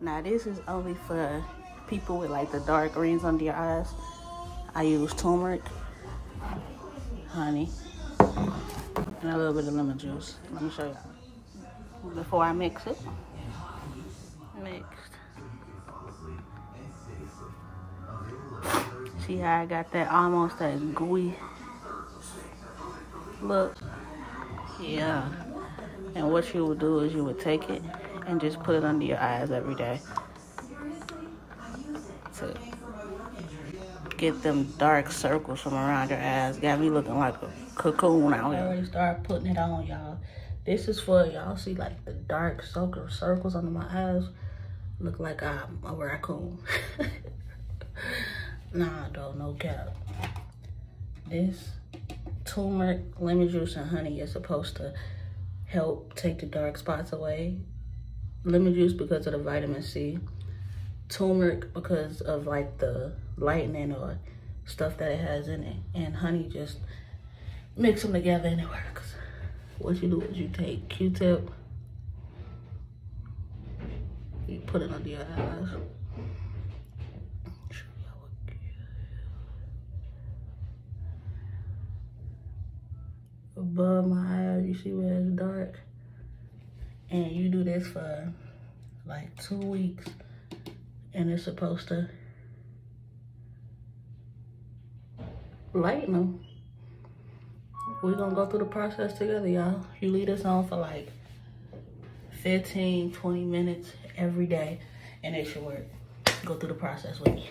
Now this is only for people with like the dark rings under your eyes. I use turmeric, honey, and a little bit of lemon juice. Let me show y'all. Before I mix it, mixed. See how I got that almost that gooey look? Yeah. And what you would do is you would take it and just put it under your eyes every day to get them dark circles from around your eyes. Got me looking like a cocoon out here. I already started putting it on, y'all. This is for y'all see like the dark circles under my eyes. Look like I'm a raccoon. nah, though, no cap. This turmeric, lemon juice, and honey is supposed to help take the dark spots away. Lemon juice because of the vitamin C. Turmeric because of like the lightening or stuff that it has in it. And honey just mix them together and it works. What you do is you take Q-tip, you put it under your eyes. above my eyes. You see where it's dark? And you do this for like two weeks. And it's supposed to lighten them. We're gonna go through the process together, y'all. You leave this on for like 15, 20 minutes every day, and it should work. Go through the process with me.